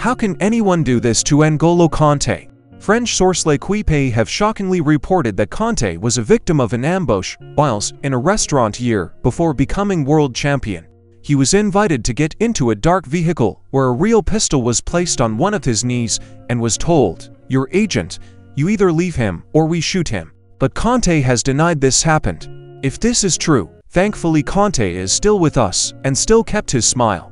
How can anyone do this to N'Golo Kante? French source L'Equipe have shockingly reported that Kante was a victim of an ambush whilst in a restaurant year before becoming world champion. He was invited to get into a dark vehicle where a real pistol was placed on one of his knees and was told, your agent, you either leave him or we shoot him. But Kante has denied this happened. If this is true, thankfully Kante is still with us and still kept his smile.